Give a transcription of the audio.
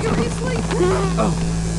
Seriously? Oh.